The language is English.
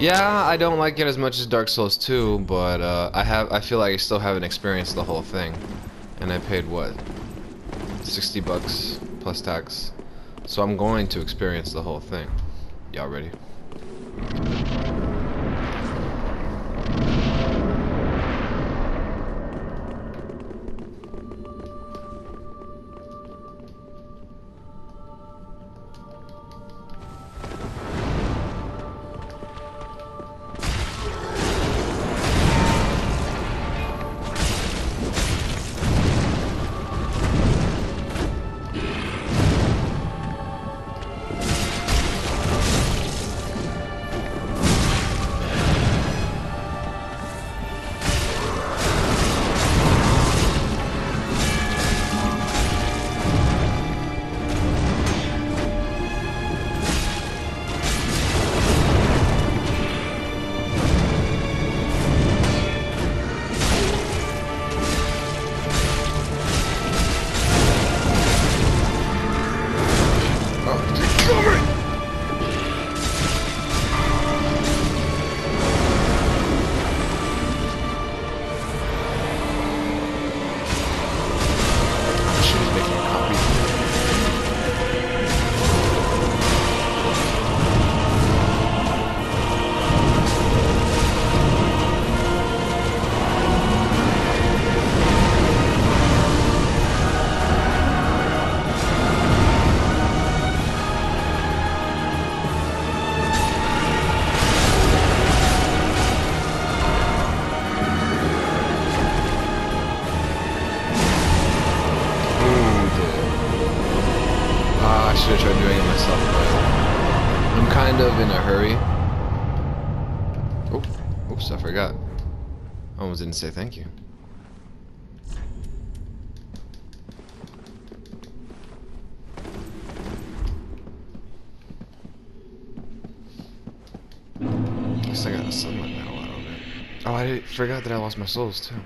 Yeah, I don't like it as much as Dark Souls 2, but uh, I have I feel like I still haven't experienced the whole thing. And I paid what? 60 bucks plus tax. So I'm going to experience the whole thing. Y'all ready? Should have tried doing it myself, but I'm kind of in a hurry. Oh, oops, I forgot. I almost didn't say thank you. At least I got the sunlight it. Oh, I forgot that I lost my souls too.